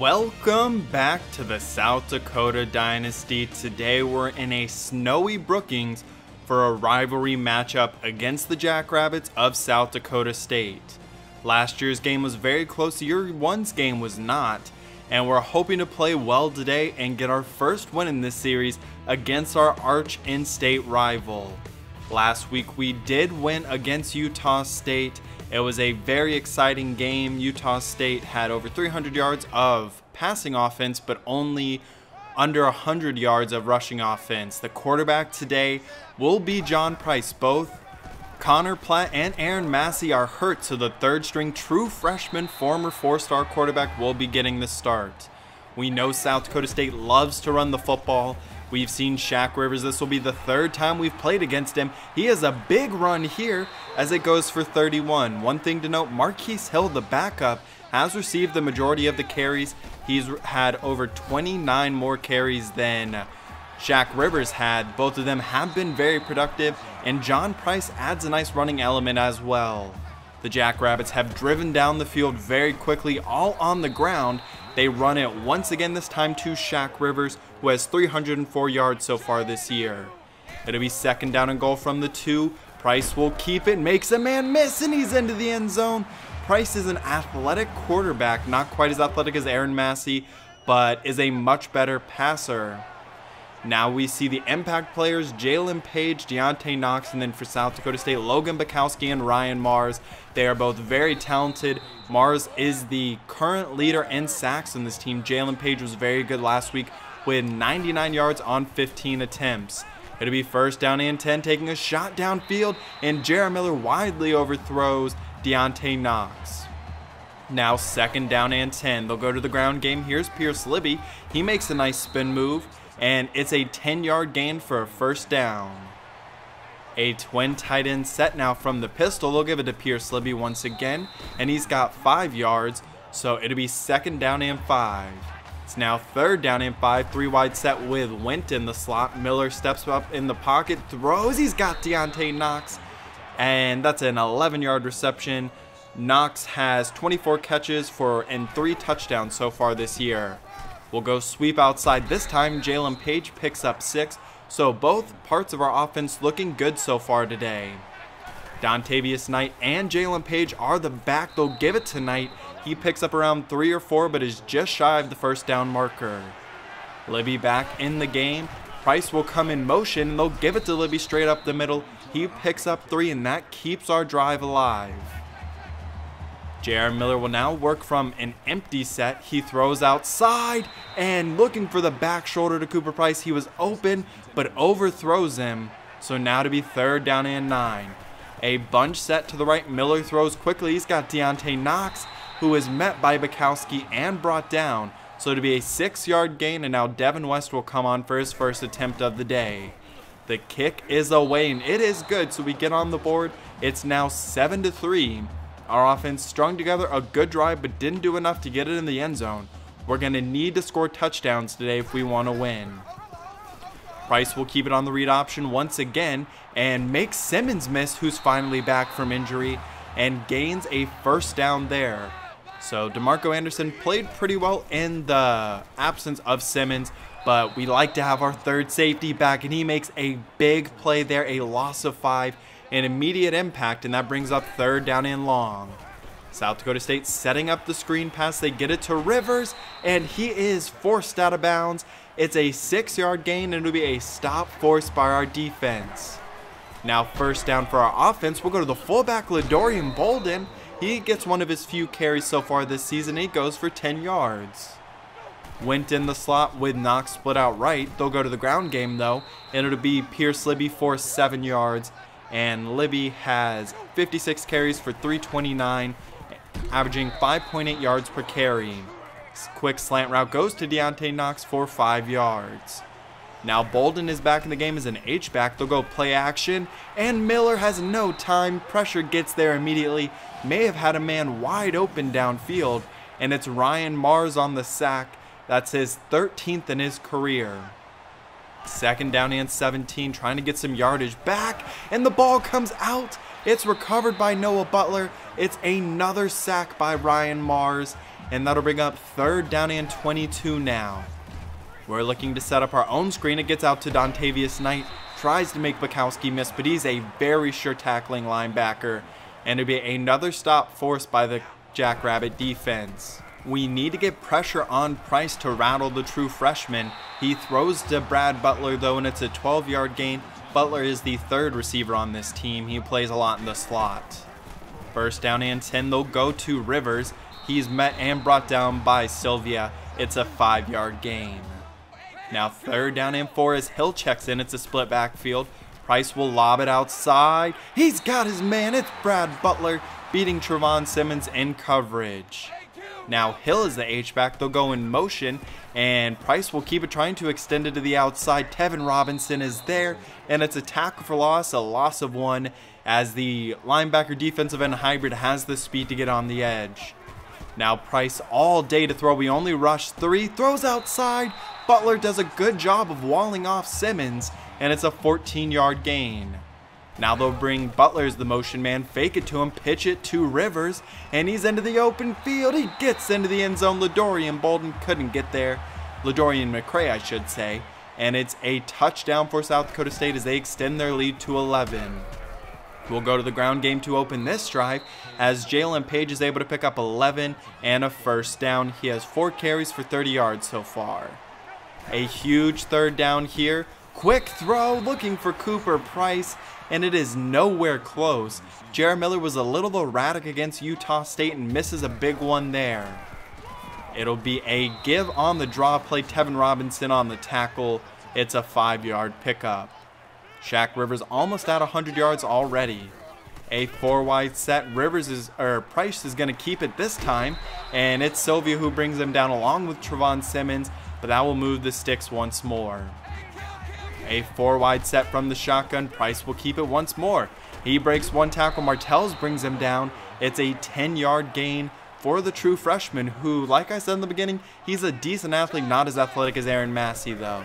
Welcome back to the South Dakota Dynasty. Today we're in a snowy Brookings for a rivalry matchup against the Jackrabbits of South Dakota State. Last year's game was very close, year one's game was not, and we're hoping to play well today and get our first win in this series against our arch in-state rival. Last week we did win against Utah State it was a very exciting game. Utah State had over 300 yards of passing offense, but only under 100 yards of rushing offense. The quarterback today will be John Price. Both Connor Platt and Aaron Massey are hurt, so the third string true freshman former four-star quarterback will be getting the start. We know South Dakota State loves to run the football. We've seen Shaq Rivers. This will be the third time we've played against him. He has a big run here as it goes for 31. One thing to note, Marquise Hill, the backup, has received the majority of the carries. He's had over 29 more carries than Shaq Rivers had. Both of them have been very productive, and John Price adds a nice running element as well. The Jackrabbits have driven down the field very quickly, all on the ground, they run it once again this time to Shaq Rivers, who has 304 yards so far this year. It'll be second down and goal from the two. Price will keep it, makes a man miss, and he's into the end zone. Price is an athletic quarterback, not quite as athletic as Aaron Massey, but is a much better passer. Now we see the impact players, Jalen Page, Deontay Knox, and then for South Dakota State, Logan Bukowski and Ryan Mars. They are both very talented. Mars is the current leader in sacks in this team. Jalen Page was very good last week with 99 yards on 15 attempts. It'll be first down and 10, taking a shot downfield, and Jared Miller widely overthrows Deontay Knox. Now second down and 10. They'll go to the ground game. Here's Pierce Libby. He makes a nice spin move and it's a 10 yard gain for a first down. A twin tight end set now from the pistol. They'll give it to Pierce Libby once again, and he's got 5 yards, so it'll be second down and 5. It's now third down and 5, 3 wide set with Went in the slot. Miller steps up in the pocket, throws, he's got Deontay Knox, and that's an 11 yard reception. Knox has 24 catches for and 3 touchdowns so far this year We'll go sweep outside. This time, Jalen Page picks up six. So both parts of our offense looking good so far today. Dontavius Knight and Jalen Page are the back. They'll give it to Knight. He picks up around three or four, but is just shy of the first down marker. Libby back in the game. Price will come in motion. and They'll give it to Libby straight up the middle. He picks up three, and that keeps our drive alive. Jaron Miller will now work from an empty set. He throws outside and looking for the back shoulder to Cooper Price. He was open but overthrows him. So now to be third down and nine. A bunch set to the right. Miller throws quickly. He's got Deontay Knox who is met by Bukowski and brought down. So to be a six yard gain and now Devin West will come on for his first attempt of the day. The kick is away and it is good. So we get on the board. It's now 7 to 3 our offense strung together a good drive but didn't do enough to get it in the end zone. We're going to need to score touchdowns today if we want to win. Price will keep it on the read option once again and makes Simmons miss, who's finally back from injury, and gains a first down there. So DeMarco Anderson played pretty well in the absence of Simmons, but we like to have our third safety back, and he makes a big play there, a loss of five, an immediate impact, and that brings up third down and long. South Dakota State setting up the screen pass. They get it to Rivers, and he is forced out of bounds. It's a six yard gain, and it'll be a stop forced by our defense. Now, first down for our offense, we'll go to the fullback, Ladorian Bolden. He gets one of his few carries so far this season. He goes for 10 yards. Went in the slot with Knox split out right. They'll go to the ground game, though, and it'll be Pierce Libby for 7 yards and Libby has 56 carries for 329, averaging 5.8 yards per carry. Quick slant route goes to Deontay Knox for 5 yards. Now Bolden is back in the game as an H-back. They'll go play action, and Miller has no time. Pressure gets there immediately. May have had a man wide open downfield, and it's Ryan Mars on the sack. That's his 13th in his career. Second down and 17, trying to get some yardage back, and the ball comes out. It's recovered by Noah Butler. It's another sack by Ryan Mars, and that'll bring up third down and 22 now. We're looking to set up our own screen. It gets out to Dontavius Knight, tries to make Bukowski miss, but he's a very sure tackling linebacker, and it'll be another stop forced by the Jackrabbit defense. We need to get pressure on Price to rattle the true freshman. He throws to Brad Butler though, and it's a 12 yard gain. Butler is the third receiver on this team. He plays a lot in the slot. First down and 10, they'll go to Rivers. He's met and brought down by Sylvia. It's a five yard gain. Now third down and four as Hill checks in. It's a split backfield. Price will lob it outside. He's got his man. It's Brad Butler beating Trevon Simmons in coverage. Now Hill is the H-back. They'll go in motion, and Price will keep it trying to extend it to the outside. Tevin Robinson is there, and it's a tackle for loss, a loss of one, as the linebacker defensive end hybrid has the speed to get on the edge. Now Price all day to throw. We only rush three. Throws outside. Butler does a good job of walling off Simmons, and it's a 14 yard gain. Now they'll bring Butler as the motion man, fake it to him, pitch it to Rivers, and he's into the open field. He gets into the end zone. Ladorian Bolden couldn't get there. Ladorian McCray, I should say. And it's a touchdown for South Dakota State as they extend their lead to 11. We'll go to the ground game to open this drive as Jalen Page is able to pick up 11 and a first down. He has four carries for 30 yards so far. A huge third down here. Quick throw looking for Cooper Price, and it is nowhere close. Jared Miller was a little erratic against Utah State and misses a big one there. It'll be a give on the draw play. Tevin Robinson on the tackle. It's a five yard pickup. Shaq Rivers almost at 100 yards already. A four wide set. Rivers is or Price is going to keep it this time, and it's Sylvia who brings him down along with Trevon Simmons, but that will move the sticks once more. A four wide set from the shotgun. Price will keep it once more. He breaks one tackle. Martels brings him down. It's a 10 yard gain for the true freshman, who, like I said in the beginning, he's a decent athlete, not as athletic as Aaron Massey, though.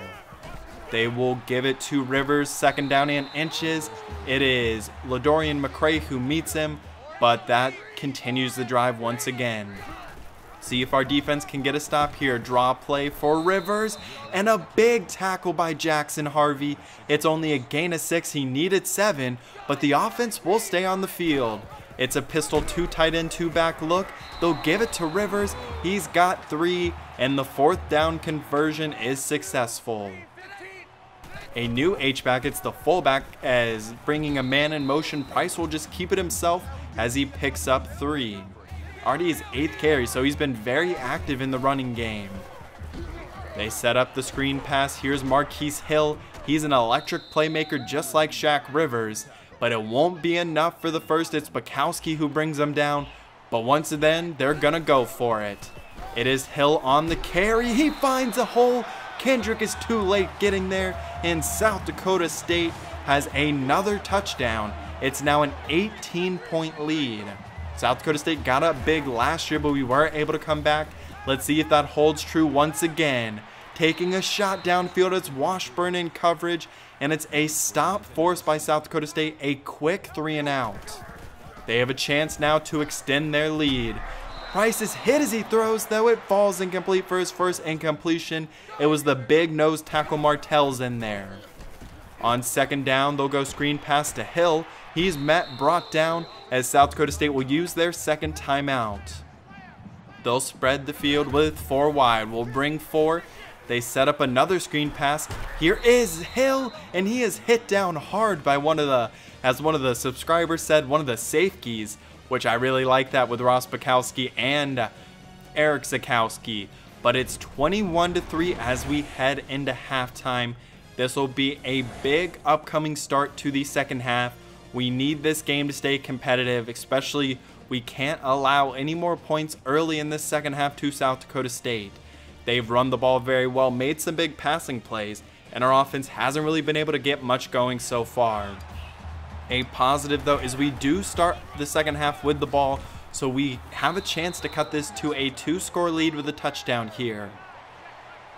They will give it to Rivers, second down and inches. It is Ladorian McCray who meets him, but that continues the drive once again. See if our defense can get a stop here. Draw play for Rivers and a big tackle by Jackson Harvey. It's only a gain of six. He needed seven, but the offense will stay on the field. It's a pistol two tight end, two back look. They'll give it to Rivers. He's got three, and the fourth down conversion is successful a new H-back. It's the fullback as bringing a man in motion. Price will just keep it himself as he picks up three. His eighth carry, so he's been very active in the running game. They set up the screen pass. Here's Marquise Hill. He's an electric playmaker just like Shaq Rivers, but it won't be enough for the first. It's Bukowski who brings them down, but once then, they're gonna go for it. It is Hill on the carry. He finds a hole Kendrick is too late getting there, and South Dakota State has another touchdown. It's now an 18 point lead. South Dakota State got up big last year, but we weren't able to come back. Let's see if that holds true once again. Taking a shot downfield, it's Washburn in coverage, and it's a stop forced by South Dakota State, a quick three and out. They have a chance now to extend their lead. Price is hit as he throws, though it falls incomplete for his first incompletion. It was the big nose tackle Martels in there. On second down, they'll go screen pass to Hill. He's met, brought down, as South Dakota State will use their second timeout. They'll spread the field with four wide. We'll bring four. They set up another screen pass. Here is Hill, and he is hit down hard by one of the, as one of the subscribers said, one of the safeties which I really like that with Ross Bukowski and Eric Zakowski. But it's 21 to 3 as we head into halftime. This will be a big upcoming start to the second half. We need this game to stay competitive, especially we can't allow any more points early in this second half to South Dakota State. They've run the ball very well, made some big passing plays, and our offense hasn't really been able to get much going so far. A positive, though, is we do start the second half with the ball, so we have a chance to cut this to a two-score lead with a touchdown here.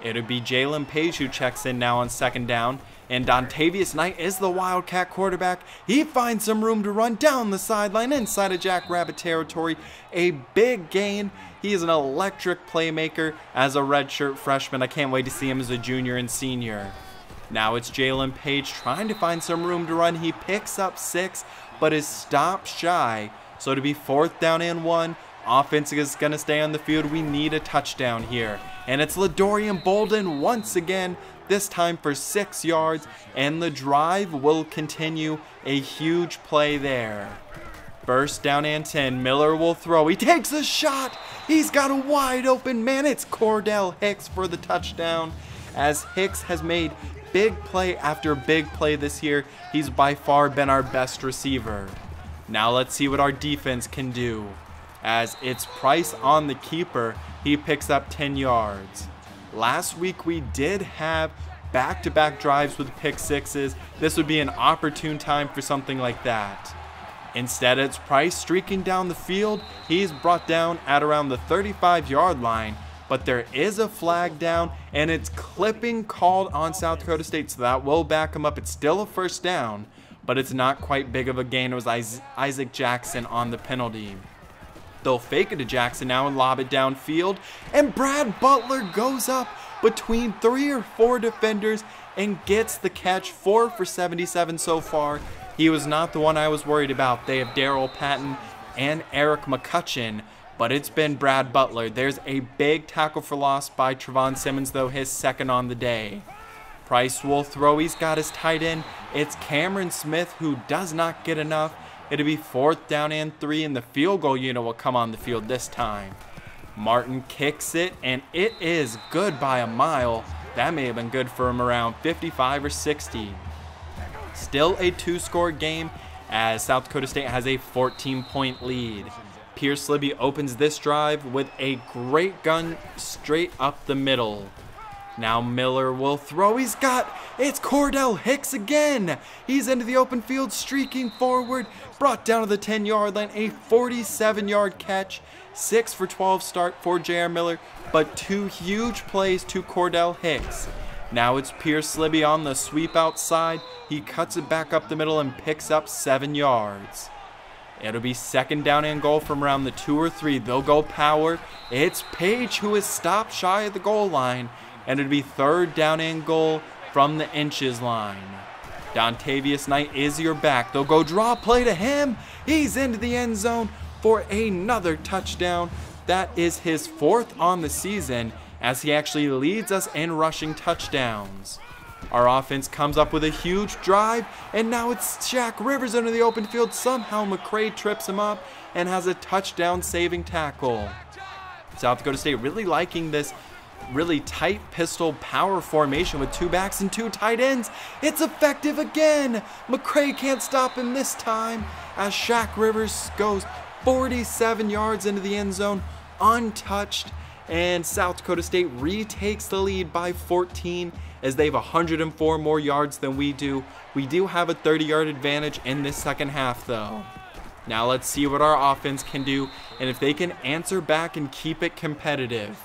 It'll be Jalen Page who checks in now on second down. And Dontavius Knight is the Wildcat quarterback. He finds some room to run down the sideline inside of Jackrabbit territory. A big gain. He is an electric playmaker as a redshirt freshman. I can't wait to see him as a junior and senior. Now it's Jalen Page trying to find some room to run. He picks up six, but is stopped shy. So to be fourth down and one, offense is going to stay on the field. We need a touchdown here. And it's LaDorian Bolden once again this time for six yards, and the drive will continue. A huge play there. First down and 10. Miller will throw. He takes a shot. He's got a wide open man. It's Cordell Hicks for the touchdown. As Hicks has made big play after big play this year, he's by far been our best receiver. Now let's see what our defense can do. As it's Price on the keeper, he picks up 10 yards. Last week we did have back-to-back drives with pick sixes. This would be an opportune time for something like that. Instead, it's Price streaking down the field. He's brought down at around the 35 yard line, but there is a flag down and it's clipping called on South Dakota State, so that will back him up. It's still a first down, but it's not quite big of a gain. It was Isaac Jackson on the penalty. They'll fake it to Jackson now and lob it downfield, and Brad Butler goes up between three or four defenders and gets the catch. Four for 77 so far. He was not the one I was worried about. They have Daryl Patton and Eric McCutcheon, but it's been Brad Butler. There's a big tackle for loss by Trevon Simmons, though his second on the day. Price will throw. He's got his tight end. It's Cameron Smith who does not get enough. It'll be fourth down and three, and the field goal unit will come on the field this time. Martin kicks it, and it is good by a mile. That may have been good for him around 55 or 60. Still a two-score game as South Dakota State has a 14-point lead. Pierce Libby opens this drive with a great gun straight up the middle. Now Miller will throw. He's got it's Cordell Hicks again. He's into the open field, streaking forward, brought down to the 10 yard line, a 47 yard catch, 6 for 12 start for J.R. Miller, but two huge plays to Cordell Hicks. Now it's Pierce Libby on the sweep outside. He cuts it back up the middle and picks up 7 yards. It'll be second down and goal from around the 2 or 3. They'll go power. It's Page who is stopped shy of the goal line and it'll be third down and goal from the inches line. Dontavius Knight is your back. They'll go draw play to him. He's into the end zone for another touchdown. That is his fourth on the season as he actually leads us in rushing touchdowns. Our offense comes up with a huge drive, and now it's Shaq Rivers into the open field. Somehow McCray trips him up and has a touchdown saving tackle. South Dakota State really liking this really tight pistol power formation with two backs and two tight ends. It's effective again. McCray can't stop him this time as Shaq Rivers goes 47 yards into the end zone untouched and South Dakota State retakes the lead by 14 as they have 104 more yards than we do. We do have a 30 yard advantage in this second half though. Now let's see what our offense can do and if they can answer back and keep it competitive.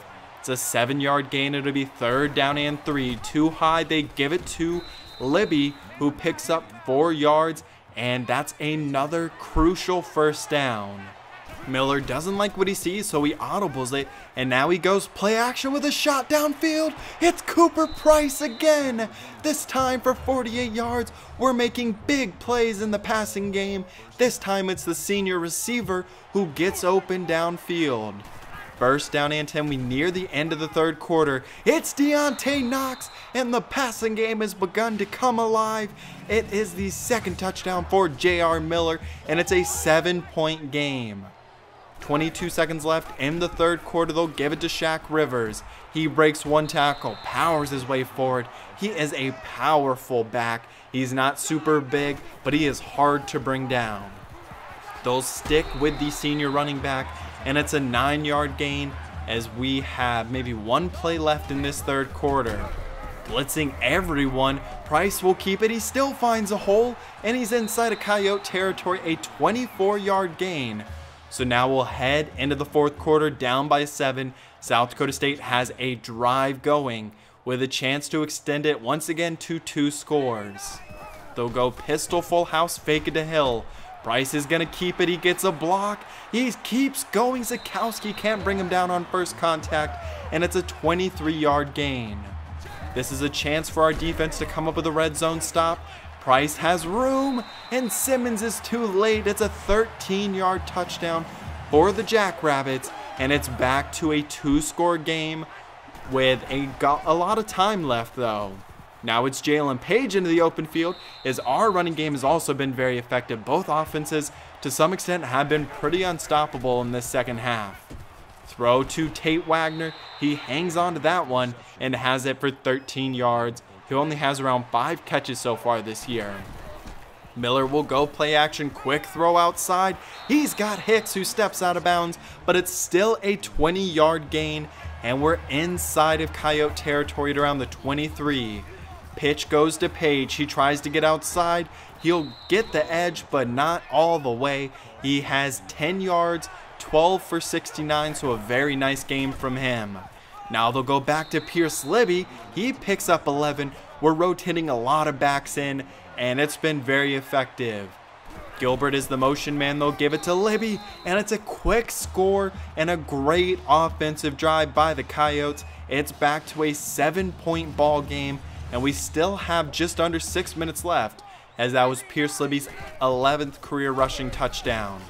It's a seven yard gain. It'll be third down and three. Too high. They give it to Libby, who picks up four yards, and that's another crucial first down. Miller doesn't like what he sees, so he audibles it, and now he goes play action with a shot downfield. It's Cooper Price again. This time for 48 yards. We're making big plays in the passing game. This time it's the senior receiver who gets open downfield. First down and 10. We near the end of the third quarter. It's Deontay Knox, and the passing game has begun to come alive. It is the second touchdown for J.R. Miller, and it's a seven point game. 22 seconds left in the third quarter. They'll give it to Shaq Rivers. He breaks one tackle, powers his way forward. He is a powerful back. He's not super big, but he is hard to bring down. They'll stick with the senior running back and it's a nine yard gain as we have maybe one play left in this third quarter. Blitzing everyone, Price will keep it. He still finds a hole, and he's inside of Coyote territory, a 24 yard gain. So now we'll head into the fourth quarter down by seven. South Dakota State has a drive going with a chance to extend it once again to two scores. They'll go pistol full house, fake it to Hill. Price is going to keep it. He gets a block. He keeps going. Zakowski can't bring him down on first contact, and it's a 23 yard gain. This is a chance for our defense to come up with a red zone stop. Price has room, and Simmons is too late. It's a 13 yard touchdown for the Jackrabbits, and it's back to a two score game with a, a lot of time left, though. Now it's Jalen Page into the open field, as our running game has also been very effective. Both offenses, to some extent, have been pretty unstoppable in this second half. Throw to Tate Wagner. He hangs on to that one and has it for 13 yards. He only has around five catches so far this year. Miller will go play action, quick throw outside. He's got Hicks who steps out of bounds, but it's still a 20 yard gain, and we're inside of Coyote territory at around the 23. Pitch goes to Page. He tries to get outside. He'll get the edge, but not all the way. He has 10 yards, 12 for 69, so a very nice game from him. Now they'll go back to Pierce Libby. He picks up 11. We're rotating a lot of backs in, and it's been very effective. Gilbert is the motion man. They'll give it to Libby, and it's a quick score and a great offensive drive by the Coyotes. It's back to a seven point ball game, and we still have just under six minutes left, as that was Pierce Libby's 11th career rushing touchdown.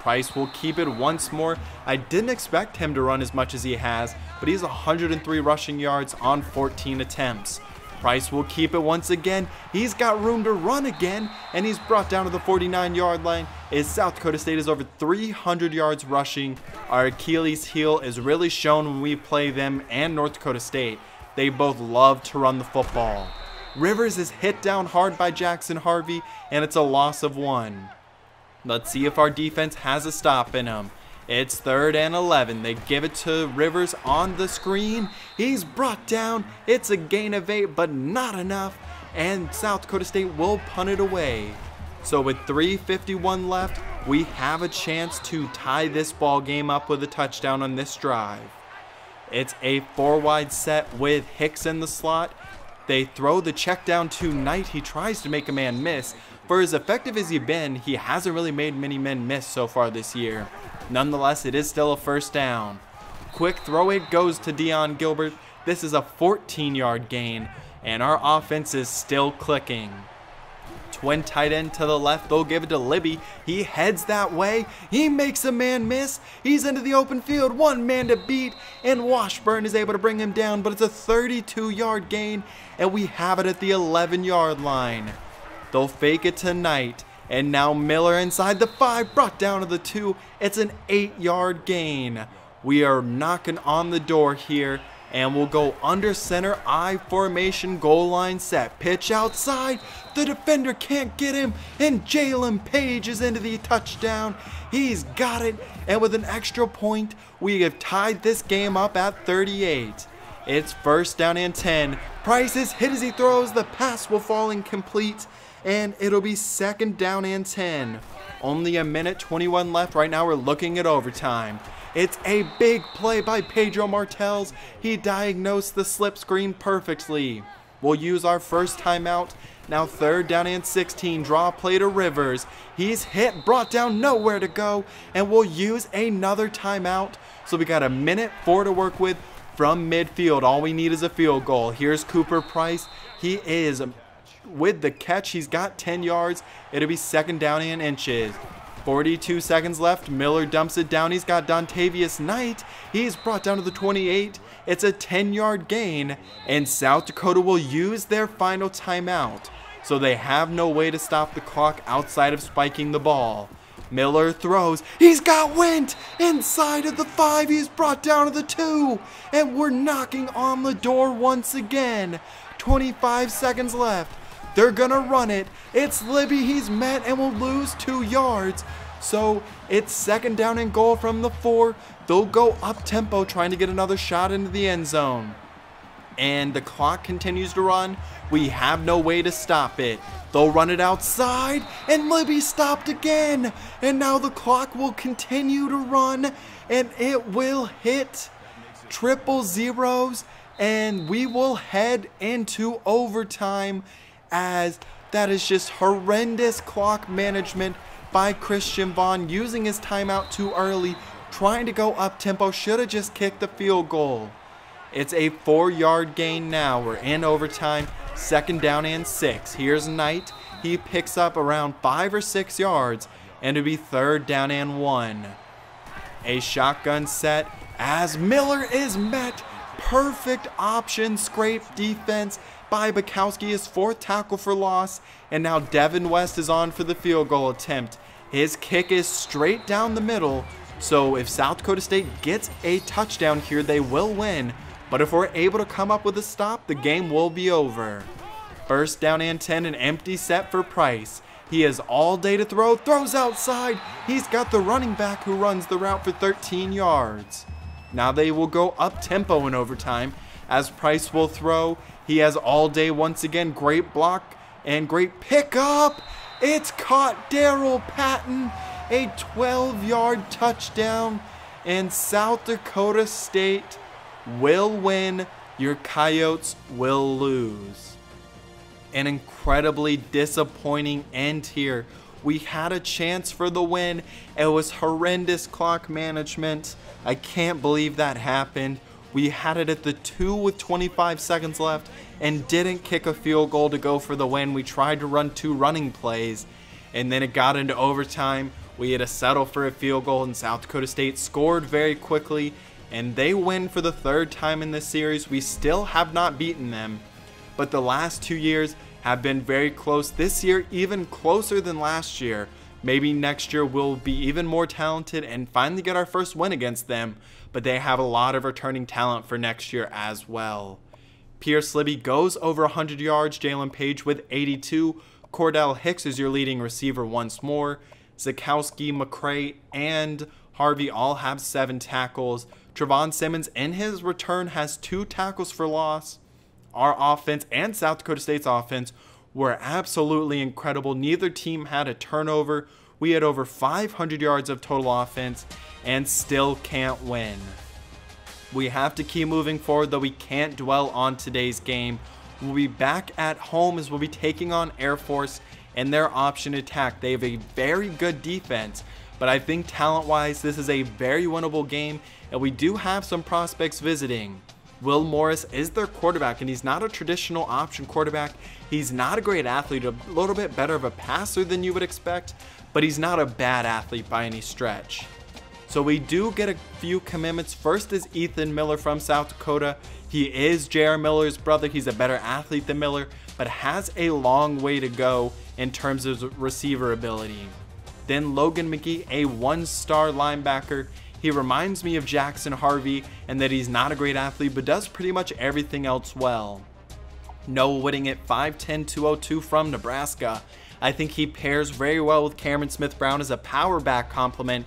Price will keep it once more. I didn't expect him to run as much as he has, but he's 103 rushing yards on 14 attempts. Price will keep it once again. He's got room to run again, and he's brought down to the 49 yard line. As South Dakota State is over 300 yards rushing, our Achilles heel is really shown when we play them and North Dakota State. They both love to run the football. Rivers is hit down hard by Jackson Harvey, and it's a loss of one. Let's see if our defense has a stop in them. It's third and 11. They give it to Rivers on the screen. He's brought down. It's a gain of eight, but not enough. And South Dakota State will punt it away. So with 3.51 left, we have a chance to tie this ball game up with a touchdown on this drive. It's a four wide set with Hicks in the slot. They throw the check down to Knight. He tries to make a man miss, for as effective as he's been, he hasn't really made many men miss so far this year. Nonetheless, it is still a first down. Quick throw it goes to Dion Gilbert. This is a 14 yard gain, and our offense is still clicking. Twin tight end to the left, they'll give it to Libby. He heads that way. He makes a man miss. He's into the open field, one man to beat, and Washburn is able to bring him down, but it's a 32 yard gain, and we have it at the 11 yard line. They'll fake it tonight. And now Miller inside the five, brought down to the two. It's an eight yard gain. We are knocking on the door here. And we'll go under center I formation goal line set. Pitch outside. The defender can't get him. And Jalen Page is into the touchdown. He's got it. And with an extra point, we have tied this game up at 38. It's first down and 10. Price is hit as he throws. The pass will fall incomplete and it'll be second down and 10. Only a minute 21 left. Right now, we're looking at overtime. It's a big play by Pedro Martels. He diagnosed the slip screen perfectly. We'll use our first timeout. Now third down and 16. Draw play to Rivers. He's hit, brought down, nowhere to go. And we'll use another timeout. So we got a minute four to work with from midfield. All we need is a field goal. Here's Cooper Price. He is with the catch. He's got 10 yards. It'll be second down and inches. 42 seconds left. Miller dumps it down. He's got Dontavius Knight. He's brought down to the 28. It's a 10 yard gain, and South Dakota will use their final timeout. So they have no way to stop the clock outside of spiking the ball. Miller throws. He's got Went inside of the five. He's brought down to the two. And we're knocking on the door once again. 25 seconds left. They're going to run it. It's Libby he's met and will lose two yards. So it's second down and goal from the four. They'll go up tempo trying to get another shot into the end zone. And the clock continues to run. We have no way to stop it. They'll run it outside, and Libby stopped again. And now the clock will continue to run, and it will hit triple zeros, and we will head into overtime as that is just horrendous clock management by Christian Vaughn using his timeout too early, trying to go up tempo, should have just kicked the field goal. It's a four yard gain now. We're in overtime, second down and six. Here's Knight. He picks up around five or six yards, and it'll be third down and one. A shotgun set as Miller is met. Perfect option, scrape defense by Bukowski, his fourth tackle for loss, and now Devin West is on for the field goal attempt. His kick is straight down the middle, so if South Dakota State gets a touchdown here, they will win. But if we're able to come up with a stop, the game will be over. First down and 10, an empty set for Price. He has all day to throw, throws outside. He's got the running back who runs the route for 13 yards. Now they will go up tempo in overtime as Price will throw. He has all day once again. Great block and great pickup. It's caught Daryl Patton. A 12 yard touchdown. And South Dakota State will win. Your Coyotes will lose. An incredibly disappointing end here. We had a chance for the win. It was horrendous clock management. I can't believe that happened. We had it at the 2 with 25 seconds left and didn't kick a field goal to go for the win. We tried to run two running plays and then it got into overtime. We had to settle for a field goal and South Dakota State scored very quickly and they win for the third time in this series. We still have not beaten them, but the last two years have been very close. This year, even closer than last year. Maybe next year we'll be even more talented and finally get our first win against them, but they have a lot of returning talent for next year as well. Pierce Libby goes over 100 yards, Jalen Page with 82. Cordell Hicks is your leading receiver once more. Zakowski, McCray, and Harvey all have seven tackles. Trevon Simmons in his return has two tackles for loss. Our offense and South Dakota State's offense were absolutely incredible. Neither team had a turnover. We had over 500 yards of total offense and still can't win. We have to keep moving forward, though we can't dwell on today's game. We'll be back at home as we'll be taking on Air Force and their option attack. They have a very good defense, but I think talent wise, this is a very winnable game, and we do have some prospects visiting. Will Morris is their quarterback, and he's not a traditional option quarterback. He's not a great athlete, a little bit better of a passer than you would expect, but he's not a bad athlete by any stretch. So we do get a few commitments. First is Ethan Miller from South Dakota. He is J.R. Miller's brother. He's a better athlete than Miller, but has a long way to go in terms of receiver ability. Then Logan McGee, a one-star linebacker. He reminds me of Jackson Harvey and that he's not a great athlete but does pretty much everything else well. Noah Whitting at 5'10", 202 from Nebraska. I think he pairs very well with Cameron Smith Brown as a power back complement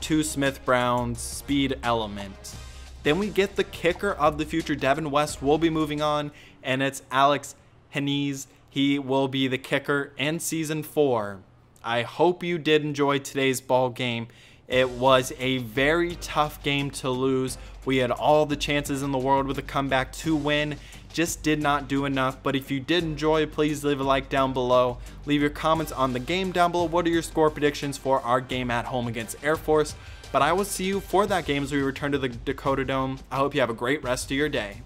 to Smith Brown's speed element. Then we get the kicker of the future. Devin West will be moving on, and it's Alex Heniz. He will be the kicker in season four. I hope you did enjoy today's ball game. It was a very tough game to lose. We had all the chances in the world with a comeback to win. Just did not do enough. But if you did enjoy, please leave a like down below. Leave your comments on the game down below. What are your score predictions for our game at home against Air Force? But I will see you for that game as we return to the Dakota Dome. I hope you have a great rest of your day.